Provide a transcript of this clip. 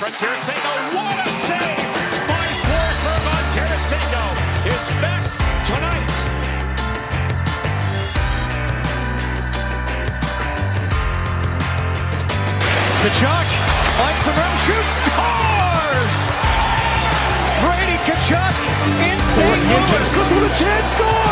from Tarasenko. What a save by Forsberg on Tarasenko. His best tonight. Tkachuk lights him up, shoots, scores! Brady Tkachuk in St. Louis. Look with a chance, scores! Goal